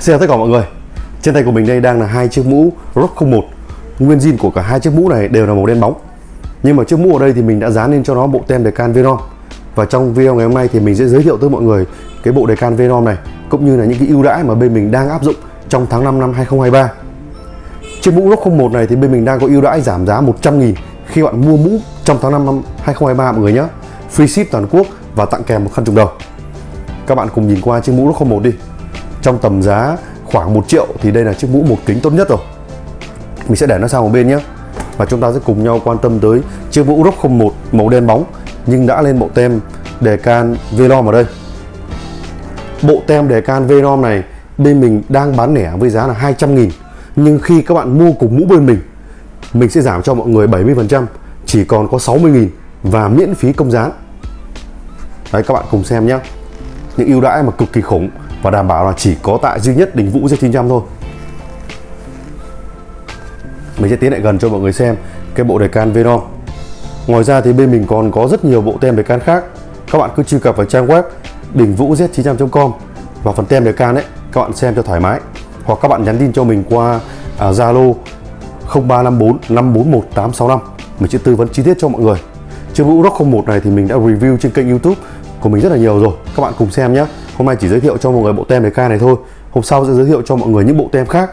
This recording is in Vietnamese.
Xin chào tất cả mọi người. Trên tay của mình đây đang là hai chiếc mũ Rock 01 Nguyên zin của cả hai chiếc mũ này đều là màu đen bóng. Nhưng mà chiếc mũ ở đây thì mình đã dán lên cho nó bộ tem Decan Venom. Và trong video ngày hôm nay thì mình sẽ giới thiệu tới mọi người cái bộ Decan Venom này, Cũng như là những cái ưu đãi mà bên mình đang áp dụng trong tháng 5 năm 2023 Chiếc mũ Rock 01 này thì bên mình đang có ưu đãi giảm giá 100 nghìn khi bạn mua mũ trong tháng 5 năm 2023 mọi người nhé. Free ship toàn quốc và tặng kèm một khăn trùng đầu. Các bạn cùng nhìn qua chiếc mũ Rock 01 đi trong tầm giá khoảng 1 triệu thì đây là chiếc mũ một kính tốt nhất rồi. Mình sẽ để nó sang một bên nhé. Và chúng ta sẽ cùng nhau quan tâm tới chiếc mũ Rock 01 màu đen bóng, nhưng đã lên bộ tem đề can Velom ở đây. Bộ tem đề can Velom này bên mình đang bán lẻ với giá là 200 nghìn. Nhưng khi các bạn mua cùng mũ bên mình mình sẽ giảm cho mọi người 70% chỉ còn có 60 nghìn và miễn phí công dán. Đấy, các bạn cùng xem nhé. Những ưu đãi mà cực kỳ khủng và đảm bảo là chỉ có tại duy nhất đỉnh vũ Z900 thôi. Mình sẽ tiến lại gần cho mọi người xem cái bộ đề can Venom. Ngoài ra thì bên mình còn có rất nhiều bộ tem đề can khác. Các bạn cứ truy cập vào trang web đỉnh vũ z900.com và phần tem đề can đấy các bạn xem cho thoải mái. Hoặc các bạn nhắn tin cho mình qua à, Zalo uh, 0354 541 865 mình sẽ tư vấn chi tiết cho mọi người. Chiếc vũ Rock 01 này thì mình đã review trên kênh YouTube của mình rất là nhiều rồi. Các bạn cùng xem nhé hôm nay chỉ giới thiệu cho mọi người bộ tem đề ca này thôi. Hôm sau sẽ giới thiệu cho mọi người những bộ tem khác.